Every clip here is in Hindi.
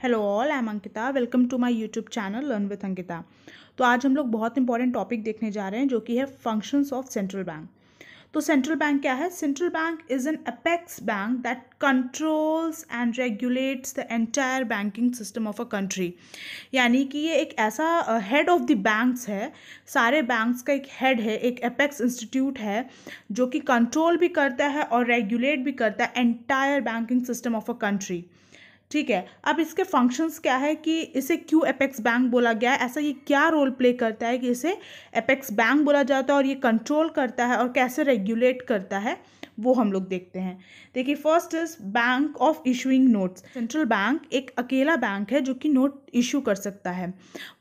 Hello all I am Ankita welcome to my YouTube channel learn with Ankita तो आज हम लोग बहुत इंपॉर्टेंट टॉपिक देखने जा रहे हैं, जो कि है फ़ंक्शंस ऑफ़ सेंट्रल बैंक तो सेंट्रल बैंक क्या है? Central bank is an apex bank that controls and regulates the entire banking system of a country यानी कि ये एक ऐसा हेड ऑफ़ द बैंक्स है। सारे बैंक्स का एक हेड है, एक अपेक्स इंस्टीट्यूट है, जो कि कंट्रोल भी करता है और रेगुलेट भी करता है entire banking system of a country ठीक है? अब इसके फ़ंक्शंस क्या है कि इसे क्यों एपेक्स बैंक बोला गया है? ऐसा ये क्या रोल प्ले करता है कि इसे एपेक्स बैंक बोला जाता है और ये कंट्रोल करता है और कैसे रेगुलेट करता है, वो हम लोग देखते हैं। देखिए first is bank of issuing notes central bank एक अकेला बैंक है जो कि नोट इशू कर सकता है।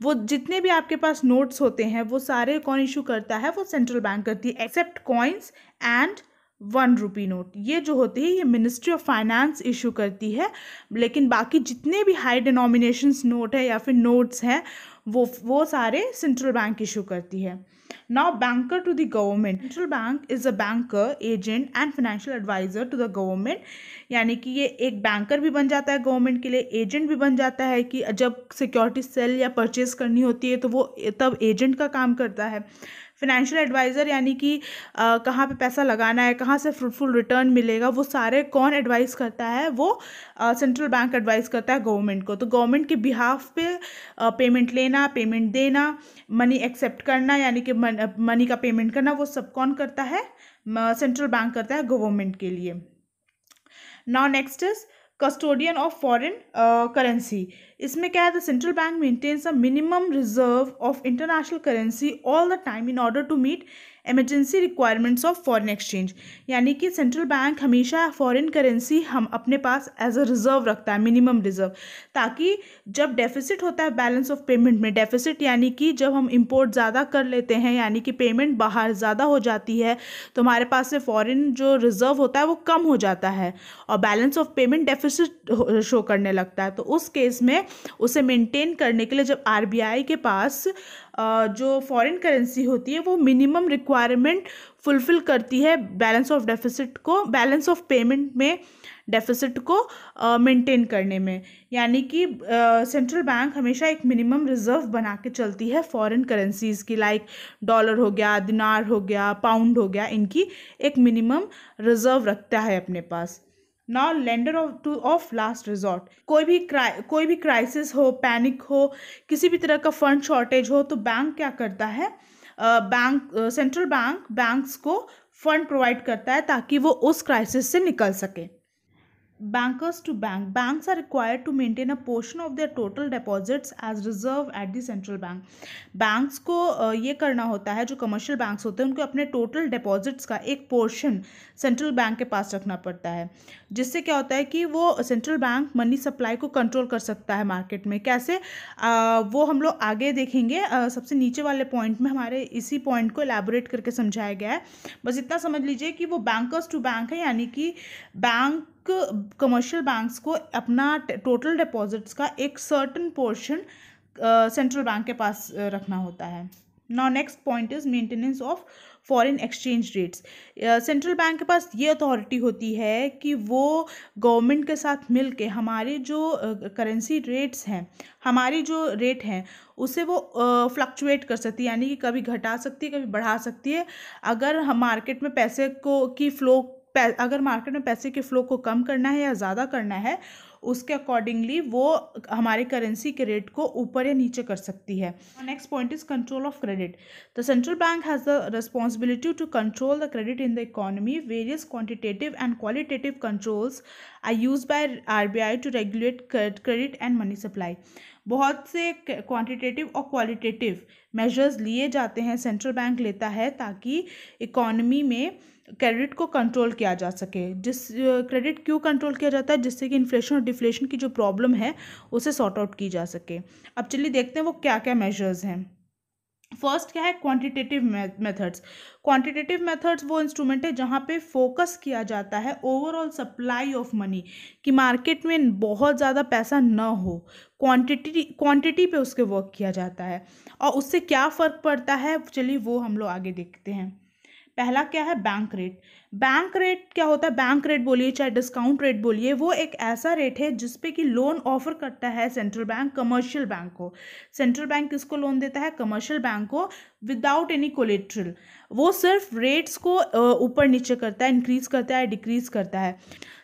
वो जितने भी आपके पास नोट्स होते हैं, वो सारे कौन इशू करता है? वो सेंट्रल बैंक करती है except coins and one rupee note. ये जो होती है, ये मिनिस्ट्री ऑफ़ फाइनेंस इशू करती है, लेकिन बाकी जितने भी हाई डिनोमिनेशंस नोट है या फिर नोट्स हैं, वो वो सारे सेंट्रल बैंक इशू करती है। Now banker to the government central bank is a banker agent and financial adviser to the government यानी कि ये एक बैंकर भी बन जाता है गवर्नमेंट के लिए एजेंट भी बन जाता है कि जब सिक्योरिटी सेल या परचेज करनी होती है तो वो तब एजेंट का काम करता है। फिनेंशियल एडवाइज़र यानी कि कहाँ पे पैसा लगाना है, कहाँ से फ्रूटफुल रिटर्न मिलेगा, वो सारे कौन एडवाइस करता है, वो सेंट्रल बैंक एडवाइस करता है गवर्नमेंट को। तो गवर्नमेंट के बिहाफ पे पेमेंट लेना पेमेंट देना मनी एक्सेप्ट करना, यानी कि मनी का पेमेंट करना, वो सब कौन करता है? सेंट्रल बैंक करता है गवर्नमेंट के लिए। Now next is custodian of foreign currency इसमें क्या है the central bank maintains a minimum reserve of international currency all the time in order to meet emergency requirements of foreign exchange यानी कि सेंट्रल बैंक हमेशा फॉरेन करेंसी हम अपने पास एज अ रिज़र्व रखता है मिनिमम रिज़र्व ताकि जब डेफिसिट होता है बैलेंस ऑफ़ पेमेंट में डेफिसिट यानी कि जब हम इम्पोर्ट ज़्यादा कर लेते हैं, यानी कि पेमेंट बाहर ज़्यादा हो जाती है तो हमारे पास से फॉरेन जो रिज़र्व होता है, वो कम हो जाता है और balance of payment deficit show करने लगता है. तो उस केस में उसे मेंटेन करने के लिए जब आरबीआई के पास जो फॉरेन करेंसी होती है, वो मिनिमम रिक्वायरमेंट फुलफ़िल करती है बैलेंस ऑफ़ डेफिसिट को बैलेंस ऑफ़ पेमेंट में डेफिसिट को मेंटेन करने में। यानी कि सेंट्रल बैंक हमेशा एक मिनिमम रिज़र्व बना के चलती है फॉरेन करेंसीज़ की लाइक डॉलर हो गया दिनार हो गया पाउंड हो गया, इनकी एक मिनिमम रिज़र्व रखता है अपने पास। Now lender of to of last resort कोई भी क्राइ कोई भी क्राइसिस हो पैनिक हो, किसी भी तरह का फंड शॉर्टेज हो तो बैंक क्या करता है? बैंक सेंट्रल बैंक बैंक्स को फंड प्रोवाइड करता है ताकि वो उस क्राइसिस से निकल सके। Bankers to bank banks are required to maintain a portion of their total deposits as reserve at the central bank. Banks को ये करना होता है जो कमर्शियल बैंक्स होते हैं उनको अपने टोटल डिपॉजिट्स का एक पोर्शन सेंट्रल बैंक के पास रखना पड़ता है। जिससे क्या होता है कि वो सेंट्रल बैंक मनी सप्लाई को कंट्रोल कर सकता है मार्केट में। कैसे? आ, वो हम लोग आगे देखेंगे। आ, सबसे नीचे वाले पॉइंट में हमारे इसी पॉइंट को एलेबोरेट करके समझाया गया है। बस इतना समझ लीजिए कि वो बैंकर्स टू बैंक है यानी कि बैंक कमर्शियल बैंक्स को अपना टोटल डिपॉजिट्स का एक सर्टन पोर्शन सेंट्रल बैंक के पास रखना होता है। Now next point is maintenance of foreign exchange rates central bank के पास ये अथॉरिटी होती है कि वो गवर्नमेंट के साथ मिल के हमारे जो करेंसी रेट्स हैं हमारी जो रेट हैं उसे वो फ्लक्चुएट uh, कर सकती है। यानी कि कभी घटा सकती है कभी बढ़ा सकती है। अगर हम मार्केट में पैसे को की फ़्लो अगर मार्केट में पैसे के फ्लो को कम करना है या ज़्यादा करना है, उसके अकॉर्डिंगली वो हमारे करेंसी के रेट को ऊपर या नीचे कर सकती है। Next point is control of credit the central bank has the responsibility to control the credit in the economy various quantitative and qualitative controls I use by R B I to regulate credit and money supply बहुत से क्वांटिटेटिव और क्वालिटेटिव मेजर्स लिए जाते हैं सेंट्रल बैंक लेता है ताकि इकोनॉमी में क्रेडिट को कंट्रोल किया जा सके। जिस क्रेडिट क्यों कंट्रोल किया जाता है? जिससे कि इन्फ्लेशन और डिफ्लेशन की जो प्रॉब्लम है, उसे सॉर्ट आउट की जा सके। अब चलिए देखते हैं वो क्या क्या मेजर्स हैं। फ़र्स्ट क्या है? क्वांटिटेटिव मेथड्स क्वांटिटेटिव मेथड्स वो इंस्ट्रूमेंट है जहाँ पे फोकस किया जाता है ओवरऑल सप्लाई ऑफ़ मनी कि मार्केट में बहुत ज़्यादा पैसा न हो। क्वांटिटी क्वांटिटी पे उसके वर्क किया जाता है। और उससे क्या फ़र्क पड़ता है? चलिए वो हम लोग आगे देखते हैं। पहला क्या है? बैंक रेट बैंक रेट क्या होता है? बैंक रेट बोलिए, चाहे डिस्काउंट रेट बोलिए, वो एक ऐसा रेट है जिसपे कि लोन ऑफ़र करता है सेंट्रल बैंक कमर्शियल बैंक को. सेंट्रल बैंक किसको लोन देता है? कमर्शियल बैंक को विदाउट एनी कोलेट्रल वो सिर्फ़ रेट्स को ऊपर नीचे करता है इंक्रीज करता है डिक्रीज करता है.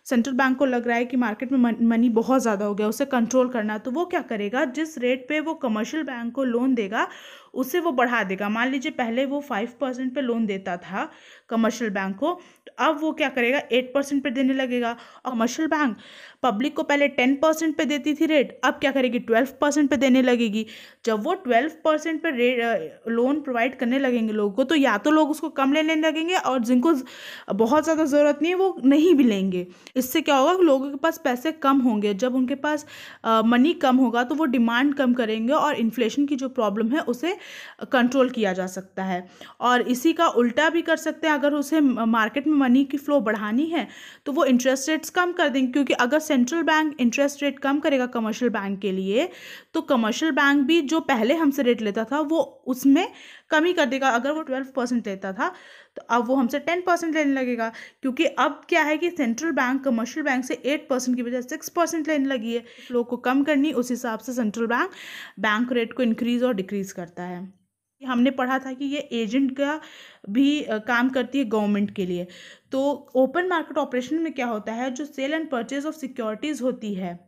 सेंट्रल बैंक को लग रहा है कि मार्केट में मनी बहुत ज़्यादा हो गया, उसे कंट्रोल करना तो वो क्या करेगा? जिस रेट पे वो कमर्शियल बैंक को लोन देगा उसे वो बढ़ा देगा। मान लीजिए पहले वो फाइव परसेंट पर लोन देता था कमर्शियल बैंक को तो अब वो क्या करेगा? एट परसेंट पर देने लगेगा। और कमर्शियल बैंक पब्लिक को पहले टेन परसेंट पर देती थी रेट अब क्या करेगी? ट्वेल्व परसेंट पर देने लगेगी। जब वो ट्वेल्व परसेंट पर रेट लोन प्रोवाइड करने लगेंगे लोगों को तो या तो लोग उसको कम लेने लगेंगे और जिनको बहुत ज़्यादा ज़रूरत नहीं है, वो नहीं भी लेंगे। इससे क्या होगा लोगों के पास पैसे कम होंगे। जब उनके पास मनी कम होगा तो वो डिमांड कम करेंगे और इन्फ्लेशन की जो प्रॉब्लम है, उसे कंट्रोल किया जा सकता है। और इसी का उल्टा भी कर सकते हैं। अगर उसे मार्केट में मनी की फ़्लो बढ़ानी है तो वो इंटरेस्ट रेट्स कम कर देंगे। क्योंकि अगर सेंट्रल बैंक इंटरेस्ट रेट कम करेगा कमर्शियल बैंक के लिए तो कमर्शियल बैंक भी जो पहले हमसे रेट लेता था, वो उसमें कमी कर देगा। अगर वो ट्वेल्व परसेंट लेता था तो अब वो हमसे टेन परसेंट लेने लगेगा, क्योंकि अब क्या है कि सेंट्रल बैंक कमर्शियल बैंक से एट परसेंट की बजाय सिक्स परसेंट लेने लगी है। लोग को कम करनी, उस हिसाब से सेंट्रल बैंक बैंक रेट को इंक्रीज और डिक्रीज करता है। हमने पढ़ा था कि ये एजेंट का भी काम करती है गवर्नमेंट के लिए। तो ओपन मार्केट ऑपरेशन में क्या होता है, जो sale and purchase of securities होती है,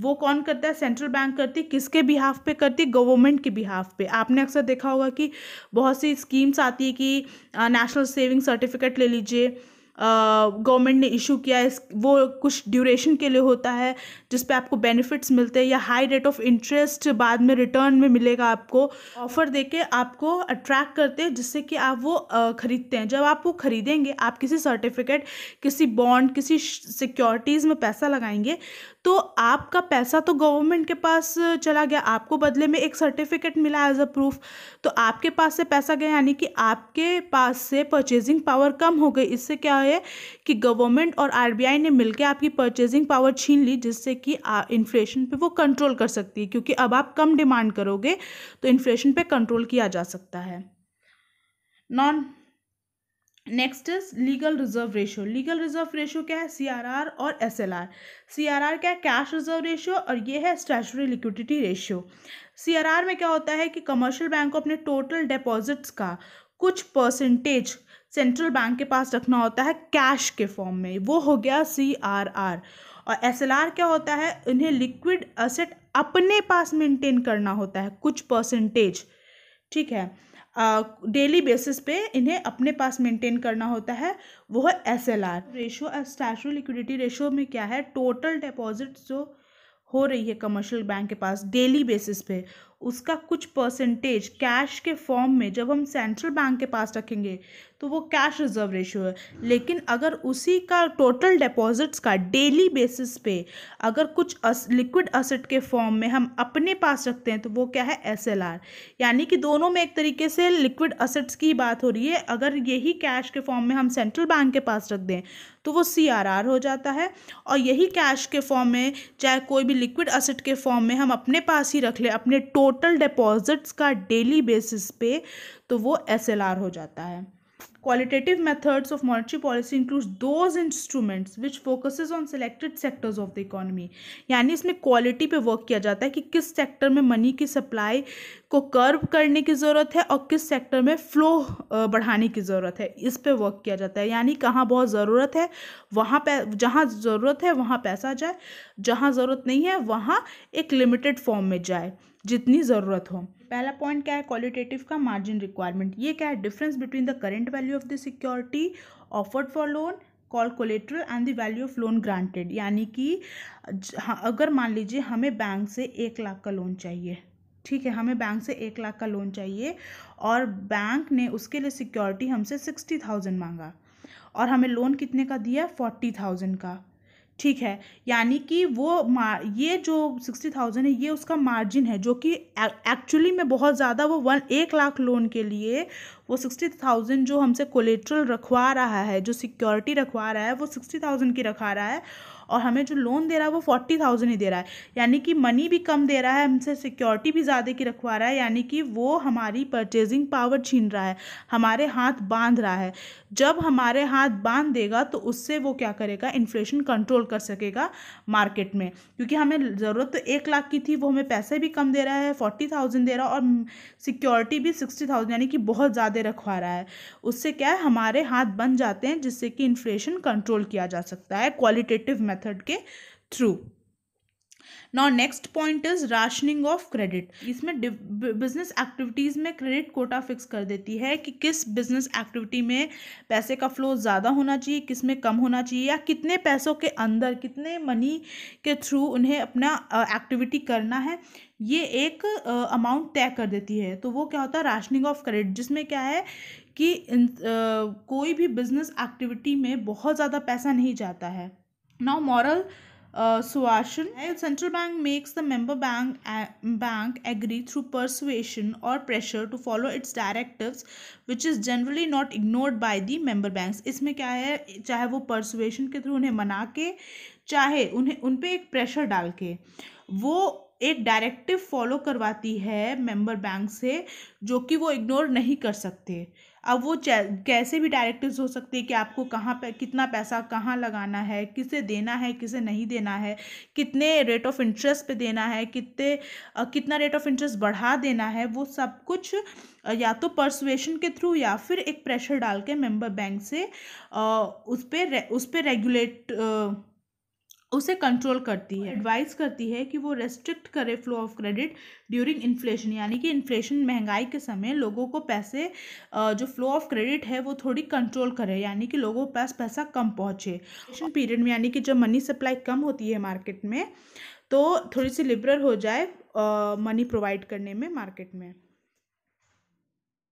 वो कौन करता है? सेंट्रल बैंक करती है। किसके बिहाफ पे करती है? गवर्नमेंट के बिहाफ पे। आपने अक्सर देखा होगा कि बहुत सी स्कीम्स आती है कि नेशनल सेविंग सर्टिफिकेट ले लीजिए गवर्नमेंट ने इशू किया है वो कुछ ड्यूरेशन के लिए होता है, जिस पे आपको बेनिफिट्स मिलते हैं, या हाई रेट ऑफ़ इंटरेस्ट बाद में रिटर्न में मिलेगा आपको ऑफ़र देके आपको अट्रैक्ट करते हैं, जिससे कि आप वो ख़रीदते हैं। जब आप वो ख़रीदेंगे, आप किसी सर्टिफिकेट किसी बॉन्ड किसी सिक्योरिटीज़ में पैसा लगाएँगे तो आपका पैसा तो गवर्नमेंट के पास चला गया। आपको बदले में एक सर्टिफिकेट मिला एज अ प्रूफ तो आपके पास से पैसा गया, यानी कि आपके पास से परचेजिंग पावर कम हो गई। इससे क्या है कि गवर्नमेंट और आरबीआई ने मिलकर आपकी परचेजिंग पावर छीन ली, जिससे कि इन्फ्लेशन पे वो कंट्रोल कर सकती है। क्योंकि अब आप कम डिमांड करोगे तो इन्फ्लेशन पे कंट्रोल किया जा सकता है। Now next is legal reserve ratio legal reserve ratio क्या है? सीआरआर और एसएलआर सीआरआर क्या है? कैश रिज़र्व रेशियो और ये है स्टैचुरी लिक्विडिटी रेशियो सीआरआर में क्या होता है कि कमर्शियल बैंक को अपने टोटल डिपॉजिट्स का कुछ परसेंटेज सेंट्रल बैंक के पास रखना होता है कैश के फॉर्म में. वो हो गया सी आर आर और एस एल आर क्या होता है? इन्हें लिक्विड असेट अपने पास मेंटेन करना होता है कुछ परसेंटेज ठीक है? डेली बेसिस पे इन्हें अपने पास मेंटेन करना होता है, वो है S L R ratio statutory liquidity ratio में क्या है? टोटल डिपॉजिट जो हो रही है कमर्शियल बैंक के पास डेली बेसिस पे उसका कुछ परसेंटेज कैश के फॉर्म में जब हम सेंट्रल बैंक के पास रखेंगे तो वो कैश रिज़र्व रेशियो है। लेकिन अगर उसी का टोटल डिपॉजिट्स का डेली बेसिस पे अगर कुछ अस, लिक्विड असेट के फॉर्म में हम अपने पास रखते हैं तो वो क्या है? एसएलआर यानी कि दोनों में एक तरीके से लिक्विड असेट्स की बात हो रही है। अगर यही कैश के फॉर्म में हम सेंट्रल बैंक के पास रख दें तो वो सीआरआर हो जाता है। और यही कैश के फॉर्म में चाहे कोई भी लिक्विड असेट के फॉर्म में हम अपने पास ही रख लें अपने टोटल डिपॉजिट्स का डेली बेसिस पे तो वो एसएलआर हो जाता है। Qualitative methods of monetary policy includes those instruments which focuses on selected sectors of the economy. यानी इसमें क्वालिटी पे वर्क किया जाता है कि किस सेक्टर में मनी की सप्लाई को कर्व करने की ज़रूरत है और किस सेक्टर में फ्लो बढ़ाने की ज़रूरत है। इस पे वर्क किया जाता है। यानी कहाँ बहुत ज़रूरत है, वहाँ पे, जहाँ ज़रूरत है, वहाँ पैसा जाए। जहाँ ज़रूरत नहीं है, वहाँ एक लिमिटेड फॉर्म में जाए, जितनी ज़रूरत हो। पहला पॉइंट क्या है? क्वालिटेटिव का मार्जिन रिक्वायरमेंट ये क्या है? Difference between the current value of the security offered for loan call collateral and the value of loan granted यानी कि अगर मान लीजिए हमें बैंक से एक लाख का लोन चाहिए, ठीक है? हमें बैंक से एक लाख का लोन चाहिए, और बैंक ने उसके लिए सिक्योरिटी हमसे सिक्सटी थाउज़ेंड मांगा, और हमें लोन कितने का दिया? फोर्टी थाउज़ेंड का। ठीक है, यानी कि वो ये जो सिक्सटी थाउज़ेंड है, ये उसका मार्जिन है, जो कि एक्चुअली में बहुत ज़्यादा वो वन एक लाख लोन के लिए वो सिक्सटी थाउज़ेंड जो हमसे कोलेट्रल रखवा रहा है, जो सिक्योरिटी रखवा रहा है, वो सिक्सटी थाउज़ेंड की रखा रहा है और हमें जो लोन दे रहा है वो फोर्टी थाउज़ेंड ही दे रहा है। यानी कि मनी भी कम दे रहा है, हमसे सिक्योरिटी भी ज़्यादा की रखवा रहा है, यानी कि वो हमारी परचेजिंग पावर छीन रहा है, हमारे हाथ बाँध रहा है। जब हमारे हाथ बाँध देगा तो उससे वो क्या करेगा? इन्फ्लेशन कंट्रोल कर सकेगा मार्केट में। क्योंकि हमें ज़रूरत तो एक लाख की थी, वो हमें पैसे भी कम दे रहा है फोर्टी थाउज़ेंड दे रहा है और सिक्योरिटी भी सिक्सटी थाउज़ेंड यानी कि बहुत ज़्यादा रखवा रहा है। उससे क्या है? हमारे हाथ बन जाते हैं, जिससे कि इन्फ्लेशन कंट्रोल किया जा सकता है क्वालिटेटिव मेथड के through now next point is rationing of credit इसमें बिज़नेस एक्टिविटीज़ में क्रेडिट कोटा फिक्स कर देती है कि किस बिज़नेस एक्टिविटी में पैसे का फ्लो ज़्यादा होना चाहिए किसमें कम होना चाहिए या कितने पैसों के अंदर कितने मनी के थ्रू उन्हें अपना एक्टिविटी uh, करना है ये एक अमाउंट uh, तय कर देती है। तो वो क्या होता है? राशनिंग ऑफ़ क्रेडिट जिसमें क्या है कि आ, कोई भी बिज़नेस एक्टिविटी में बहुत ज़्यादा पैसा नहीं जाता है। Now moral uh, suasion central bank makes the member bank uh, bank agree through persuasion or pressure to follow its directives which is generally not ignored by the member banks इसमें क्या है चाहे वो persuasion के थ्रू उन्हें मना के चाहे उन्हें उन पर एक प्रेशर डाल के वो एक डायरेक्टिव फॉलो करवाती है मेंबर बैंक से जो कि वो इग्नोर नहीं कर सकते अब वो कैसे भी डायरेक्टिव्स हो सकती है कि आपको कहाँ पे, कितना पैसा कहाँ लगाना है, किसे देना है, किसे नहीं देना है, कितने रेट ऑफ़ इंटरेस्ट पे देना है, कितने कितना रेट ऑफ़ इंटरेस्ट बढ़ा देना है, वो सब कुछ या तो परसुएशन के थ्रू या फिर एक प्रेशर डाल के मेंबर बैंक से उस पर उस पर रेगुलेट उसे कंट्रोल करती है। एडवाइस करती है कि वो रेस्ट्रिक्ट करे flow of credit during inflation यानी कि इन्फ्लेशन महँगाई के समय लोगों को पैसे जो फ्लो ऑफ़ क्रेडिट है वो थोड़ी कंट्रोल करे यानी कि लोगों के पास पैसा कम पहुँचे। पीरियड में यानी कि जब मनी सप्लाई कम होती है मार्केट में तो थोड़ी सी लिबरल हो जाए मनी प्रोवाइड करने में मार्केट में।